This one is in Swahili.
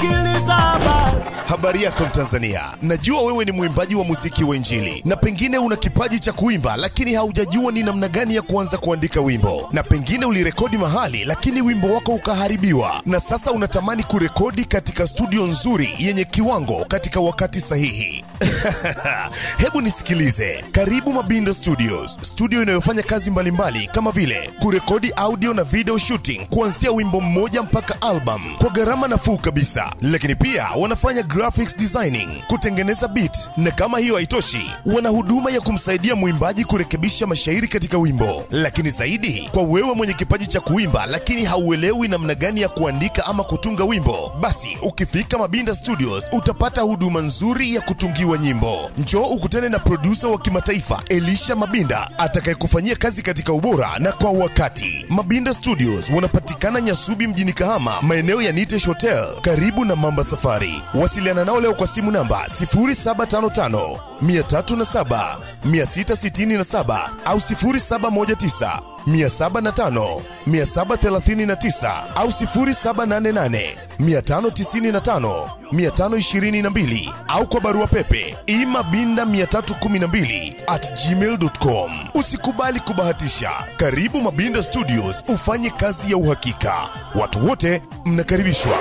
sikiliza habari. Habari yako Mtanzania, najua wewe ni mwimbaji wa muziki wa Injili na pengine una kipaji cha kuimba, lakini haujajua ni namna gani ya kuanza kuandika wimbo, na pengine ulirekodi mahali, lakini wimbo wako ukaharibiwa, na sasa unatamani kurekodi katika studio nzuri yenye kiwango katika wakati sahihi. Hebu nisikilize. Karibu Mabinda Studios, studio inayofanya kazi mbalimbali mbali, kama vile kurekodi audio na video shooting kuanzia wimbo mmoja mpaka album. Kwa gharama nafuu kabisa, lakini pia wanafanya graphics designing, kutengeneza beat, na kama hiyo haitoshi, wana huduma ya kumsaidia mwimbaji kurekebisha mashairi katika wimbo. Lakini zaidi, kwa wewe mwenye kipaji cha kuimba lakini hauelewi namna gani ya kuandika ama kutunga wimbo, basi ukifika Mabinda Studios utapata huduma nzuri ya kutungiwa nyimbo. Njoo ukutane na produsa wa kimataifa Elisha Mabinda atakayekufanyia kazi katika ubora na kwa wakati. Mabinda Studios wanapatikana Nyasubi mjini Kahama, maeneo ya Nitesh Hotel karibu na Mamba Safari. Wasiliana nao leo kwa simu namba 0755 307 667 au 0719 705 739 au 0788 595 522 au kwa barua pepe imabinda 312 at gmail.com. Usikubali kubahatisha. Karibu Mabinda Studios ufanye kazi ya uhakika. Watu wote mnakaribishwa.